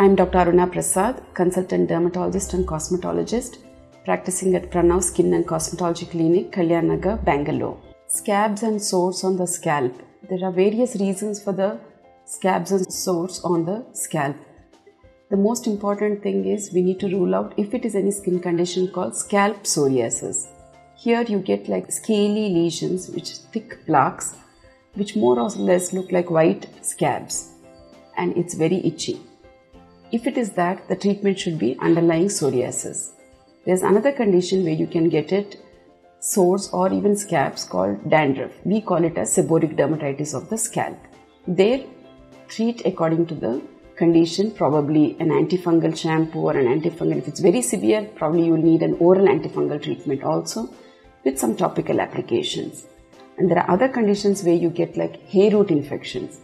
I'm Dr. Aruna Prasad, consultant dermatologist and cosmetologist, practicing at Pranav Skin and Cosmetology Clinic, Kalyan Nagar, Bangalore. Scabs and sores on the scalp. There are various reasons for the scabs and sores on the scalp. The most important thing is we need to rule out if it is any skin condition called scalp psoriasis. Here you get like scaly lesions, which thick plaques, which more or less look like white scabs, and it's very itchy. If it is that, the treatment should be underlying psoriasis. There's another condition where you can get it sores or even scabs called dandruff. We call it as seborrheic dermatitis of the scalp. There, treat according to the condition, probably an antifungal shampoo or an antifungal. If it's very severe, probably you will need an oral antifungal treatment also with some topical applications. And there are other conditions where you get like hair root infections.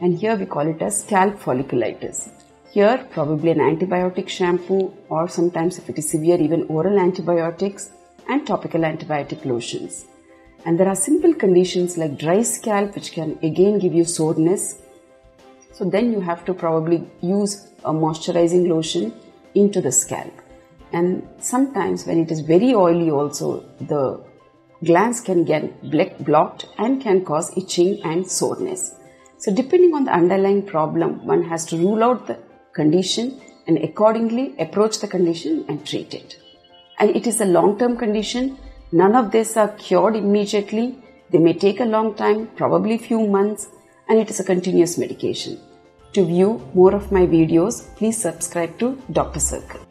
And here we call it as scalp folliculitis. Here, probably an antibiotic shampoo, or sometimes if it is severe, even oral antibiotics and topical antibiotic lotions. And there are simple conditions like dry scalp, which can again give you soreness. So then you have to probably use a moisturizing lotion into the scalp. And sometimes when it is very oily also, the glands can get blocked and can cause itching and soreness. So depending on the underlying problem, one has to rule out the condition and accordingly approach the condition and treat it. And it is a long term condition. None of these are cured immediately. They may take a long time, probably few months, and it is a continuous medication. To view more of my videos, please subscribe to Dr. Circle.